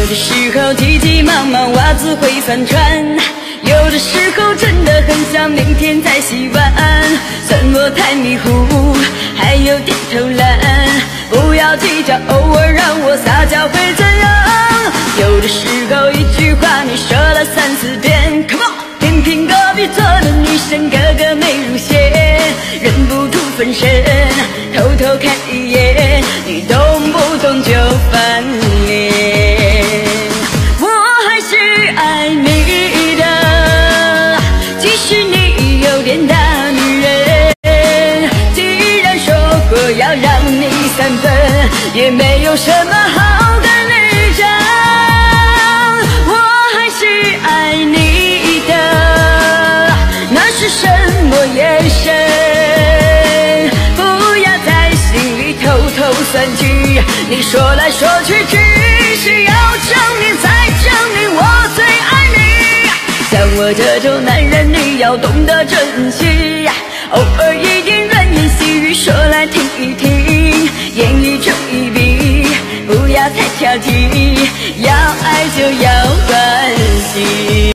有的时候急急忙忙袜子会翻船，有的时候真的很想明天再洗碗。算我太迷糊，还有点偷懒，不要计较，偶尔让我撒娇会怎样？有的时候一句话你说了三四遍，Come on，偏偏隔壁坐的女生个个美如仙，忍不住分神，偷偷看一眼，你动是你有点大女人。既然说过要让你三分，也没有什么好跟你讲。我还是爱你的，那是什么眼神？不要在心里偷偷算计，你说来说去只这种男人，你要懂得珍惜，偶尔一点软言细语说来听一听，言语中一笔，不要太挑剔，要爱就要关心。